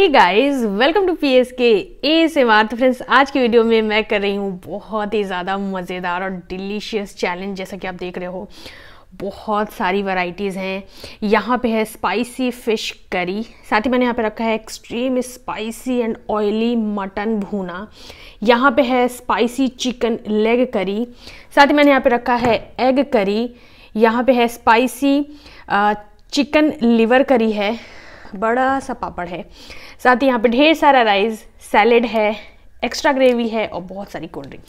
Hey guys welcome to P S K A से तो friends आज की वीडियो में मैं कर रही हूँ बहुत ही ज़्यादा मज़ेदार और डिलीशियस चैलेंज जैसा कि आप देख रहे हो। बहुत सारी वैरायटीज़ हैं। यहाँ पे है स्पाइसी फ़िश करी साथ ही मैंने यहाँ पे रखा है extreme spicy and oily mutton भूना। यहाँ पे है स्पाइसी चिकन लेग करी साथ ही मैंने यहाँ पे रखा है एग करी यहाँ पे है स्पाइसी चिकन लिवर करी है। बड़ा सा पापड़ है। साथ ही यहाँ पे ढेर सारा राइस, सैलेड है, एक्स्ट्रा ग्रेवी है और बहुत सारी कोल्ड ड्रिंक।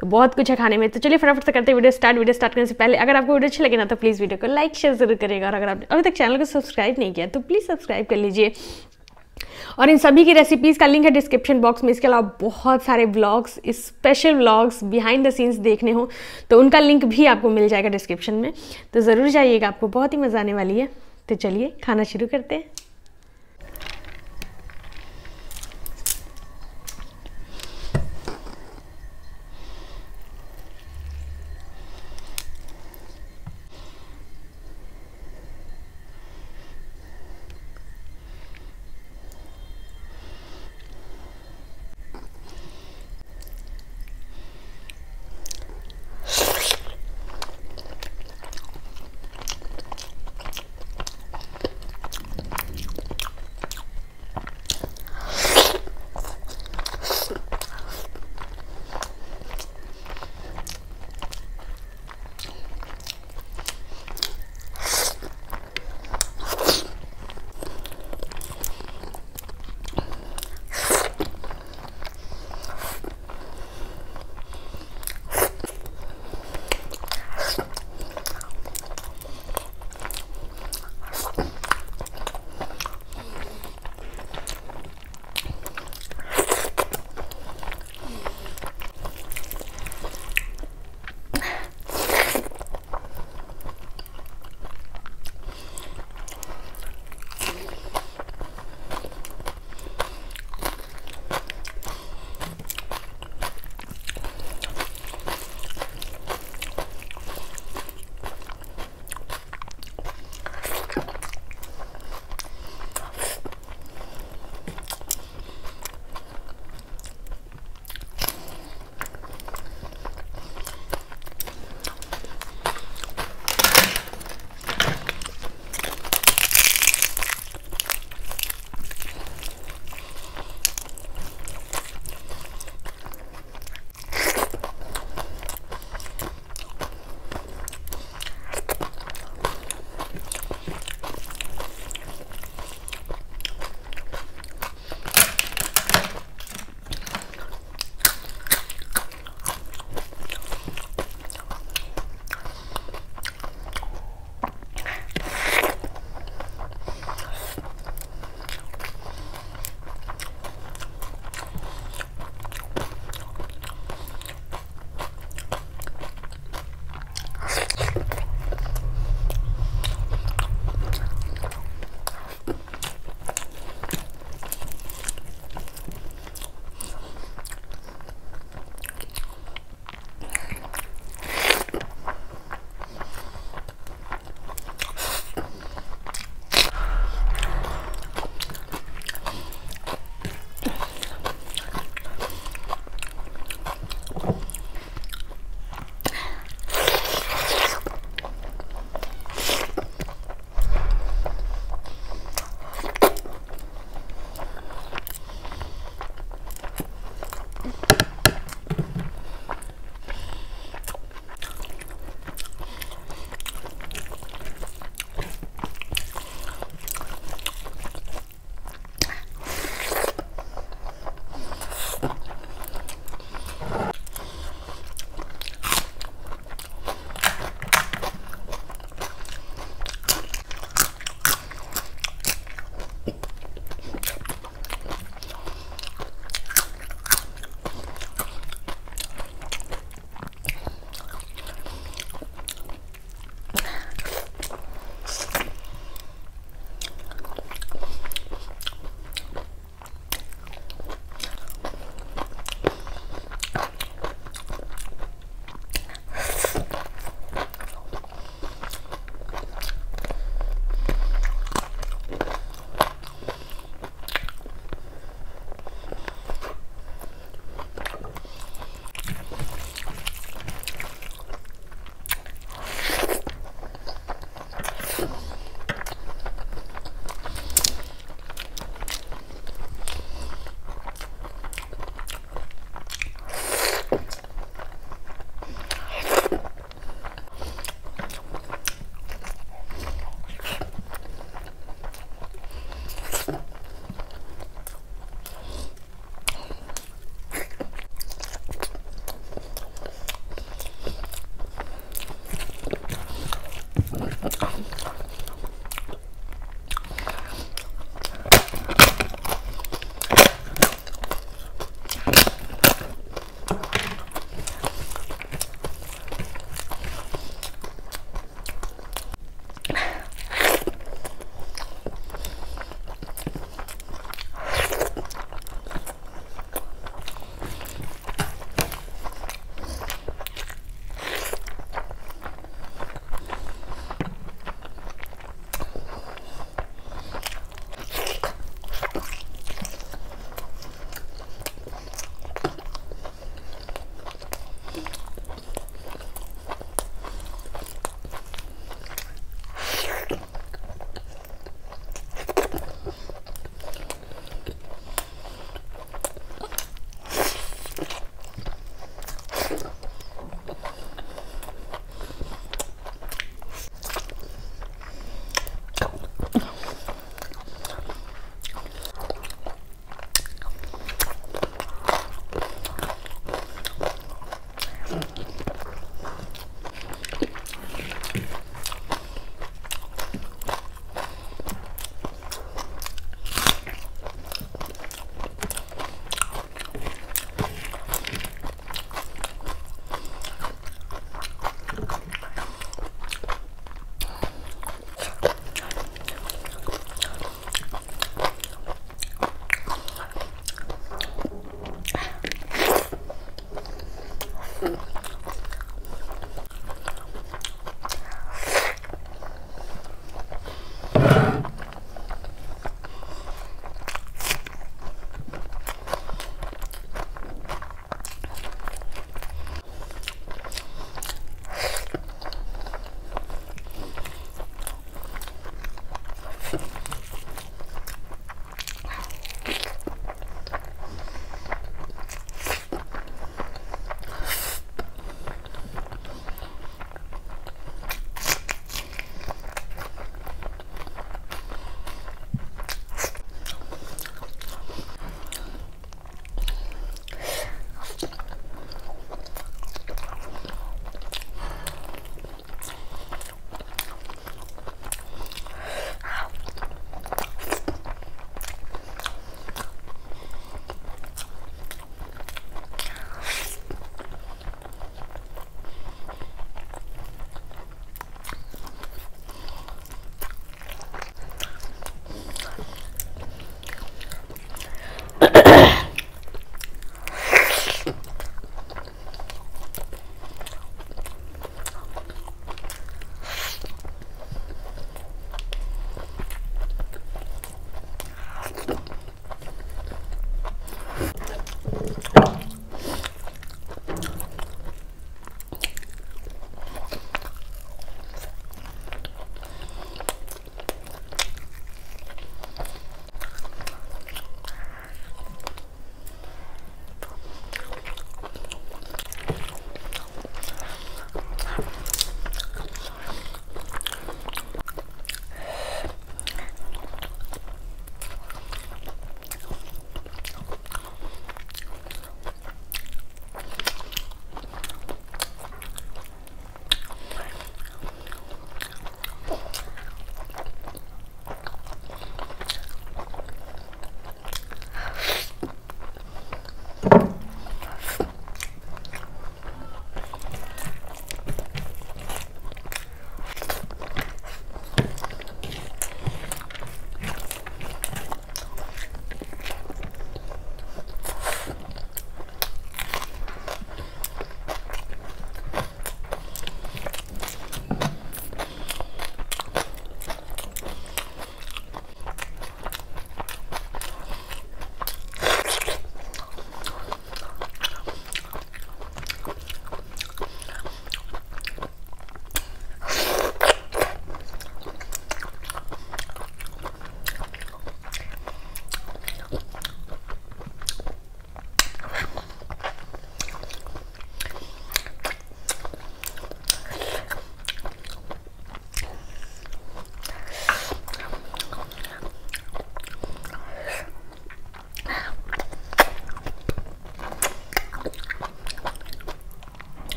तो बहुत कुछ है खाने में। तो चलिए फटाफट से करते हैं वीडियो स्टार्ट। वीडियो स्टार्ट करने से पहले अगर आपको वीडियो अच्छी लगे ना तो प्लीज़ वीडियो को लाइक शेयर ज़रूर करेगा और अगर आपने अभी तक चैनल को सब्सक्राइब नहीं किया तो प्लीज़ सब्सक्राइब कर लीजिए। और इन सभी की रेसिपीज़ का लिंक है डिस्क्रिप्शन बॉक्स में। इसके अलावा बहुत सारे blogs special blogs behind the scenes देखने हो तो उनका लिंक भी आपको मिल जाएगा डिस्क्रिप्शन में। तो ज़रूर जाइएगा, आपको बहुत ही मज़ा आने वाली है। तो चलिए खाना शुरू करते हैं।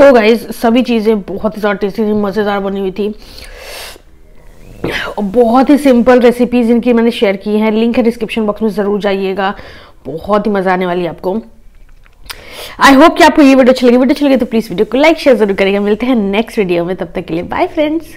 तो गाइज़ सभी चीज़ें बहुत ही ज़्यादा टेस्टी थी, मज़ेदार बनी हुई थी। बहुत ही सिंपल रेसिपीज़ इनकी मैंने शेयर की हैं। लिंक है डिस्क्रिप्शन बॉक्स में, ज़रूर जाइएगा। बहुत ही मज़ा आने वाली है आपको। आई होप कि आपको ये वीडियो अच्छी लगी। वीडियो अच्छी लगी तो प्लीज़ वीडियो को लाइक शेयर ज़रूर करेगा मिलते हैं नेक्स्ट वीडियो में। तब तक के लिए बाय फ्रेंड्स